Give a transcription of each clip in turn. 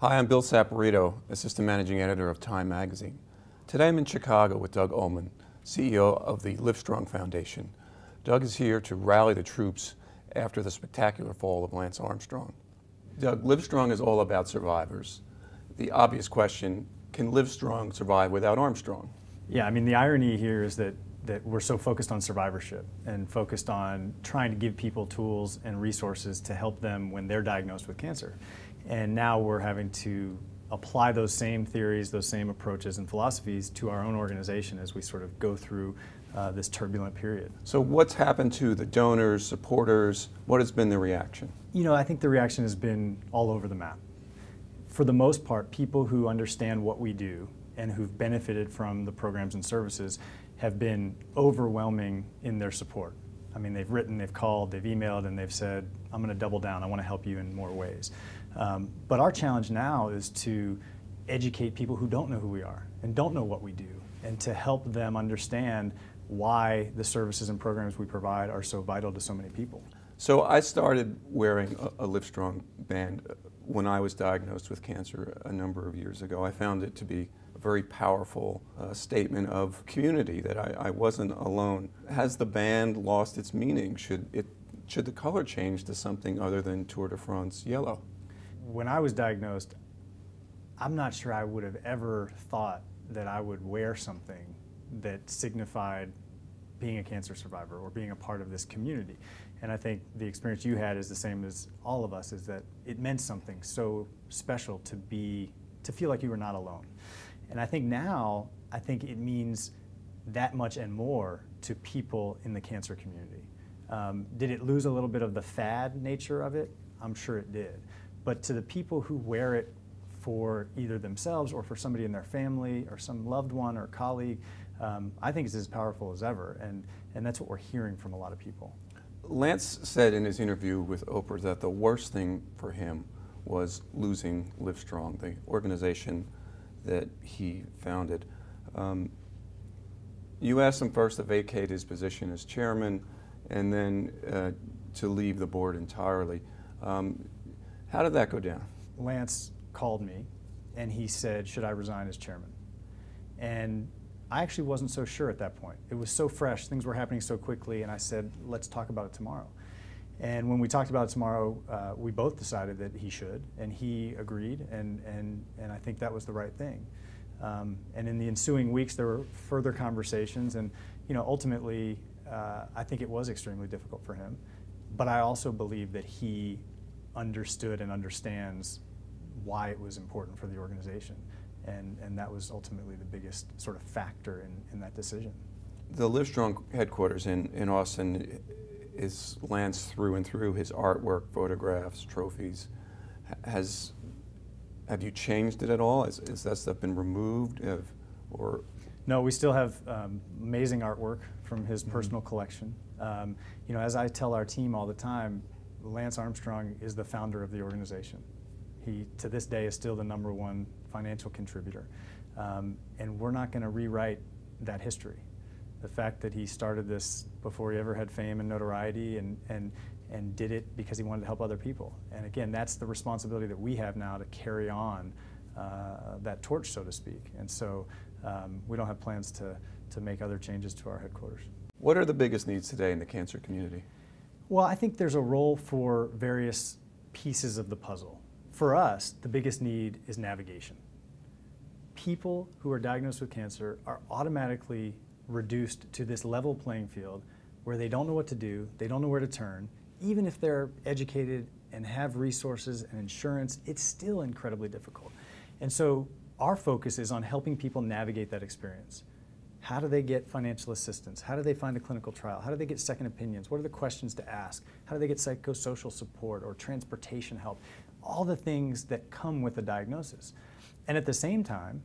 Hi, I'm Bill Saporito, Assistant Managing Editor of Time Magazine. Today I'm in Chicago with Doug Ulman, CEO of the Livestrong Foundation. Doug is here to rally the troops after the spectacular fall of Lance Armstrong. Doug, Livestrong is all about survivors. The obvious question, can Livestrong survive without Armstrong? Yeah, I mean, the irony here is that, that we're so focused on survivorship and focused on trying to give people tools and resources to help them when they're diagnosed with cancer. And now we're having to apply those same theories, those same approaches and philosophies to our own organization as we sort of go through uh, this turbulent period. So what's happened to the donors, supporters? What has been the reaction? You know, I think the reaction has been all over the map. For the most part, people who understand what we do and who've benefited from the programs and services have been overwhelming in their support. I mean, they've written, they've called, they've emailed, and they've said, I'm going to double down. I want to help you in more ways. Um, but our challenge now is to educate people who don't know who we are and don't know what we do, and to help them understand why the services and programs we provide are so vital to so many people. So I started wearing a, a Livestrong band when I was diagnosed with cancer a number of years ago. I found it to be very powerful uh, statement of community that I, I, wasn't alone. Has the band lost its meaning? Should it should the color change to something other than Tour de France yellow? When I was diagnosed, I'm not sure I would have ever thought that I would wear something that signified being a cancer survivor or being a part of this community. And I think the experience you had is the same as all of us, is that it meant something so special to be, to feel like you were not alone. And I think now, I think it means that much and more to people in the cancer community. Um, did it lose a little bit of the fad nature of it? I'm sure it did. But to the people who wear it for either themselves or for somebody in their family or some loved one or colleague, um, I think it's as powerful as ever. And, and that's what we're hearing from a lot of people. Lance said in his interview with Oprah that the worst thing for him was losing Livestrong, the organization that he founded. Um, you asked him first to vacate his position as chairman and then uh, to leave the board entirely. Um, how did that go down? Lance called me and he said, Should I resign as chairman? And I actually wasn't so sure at that point. It was so fresh, things were happening so quickly, and I said, let's talk about it tomorrow. And when we talked about it tomorrow, uh, we both decided that he should, and he agreed, and, and, and I think that was the right thing. Um, and in the ensuing weeks, there were further conversations, and you know, ultimately, uh, I think it was extremely difficult for him. But I also believe that he understood and understands why it was important for the organization and, and that was ultimately the biggest sort of factor in, in that decision. The Livestrong headquarters in, in Austin is Lance through and through, his artwork, photographs, trophies. Has, have you changed it at all? Has, has that stuff been removed? Have, or no, we still have um, amazing artwork from his mm -hmm. personal collection. Um, you know, as I tell our team all the time, Lance Armstrong is the founder of the organization. He, to this day, is still the number one financial contributor. Um, and we're not going to rewrite that history. The fact that he started this before he ever had fame and notoriety and, and, and did it because he wanted to help other people. And again, that's the responsibility that we have now to carry on uh, that torch, so to speak. And so um, we don't have plans to, to make other changes to our headquarters. What are the biggest needs today in the cancer community? Well, I think there's a role for various pieces of the puzzle. For us, the biggest need is navigation. People who are diagnosed with cancer are automatically reduced to this level playing field where they don't know what to do, they don't know where to turn. Even if they're educated and have resources and insurance, it's still incredibly difficult. And so our focus is on helping people navigate that experience. How do they get financial assistance? How do they find a clinical trial? How do they get second opinions? What are the questions to ask? How do they get psychosocial support or transportation help? all the things that come with a diagnosis. And at the same time,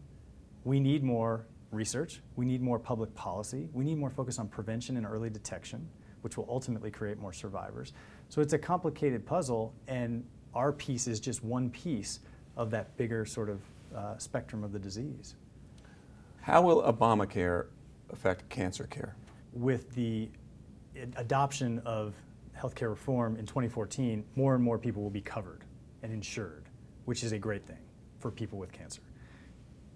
we need more research, we need more public policy, we need more focus on prevention and early detection, which will ultimately create more survivors. So it's a complicated puzzle, and our piece is just one piece of that bigger sort of uh, spectrum of the disease. How will Obamacare affect cancer care? With the adoption of healthcare reform in 2014, more and more people will be covered and insured, which is a great thing. for people with cancer.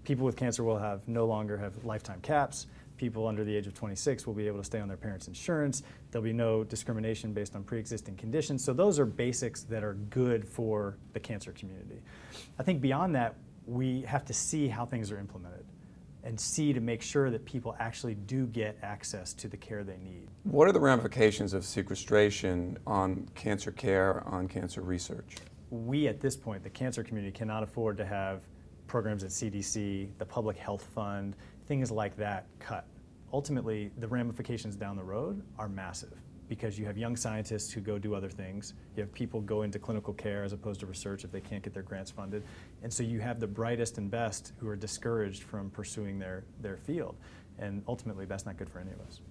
People with cancer will have no longer have lifetime caps. People under the age of 26 will be able to stay on their parents' insurance. There'll be no discrimination based on pre-existing conditions. So those are basics that are good for the cancer community. I think beyond that, we have to see how things are implemented and see to make sure that people actually do get access to the care they need. What are the ramifications of sequestration on cancer care, on cancer research? We, at this point, the cancer community cannot afford to have programs at CDC, the Public Health Fund, things like that cut. Ultimately, the ramifications down the road are massive because you have young scientists who go do other things. You have people go into clinical care as opposed to research if they can't get their grants funded. And so you have the brightest and best who are discouraged from pursuing their, their field. And ultimately, that's not good for any of us.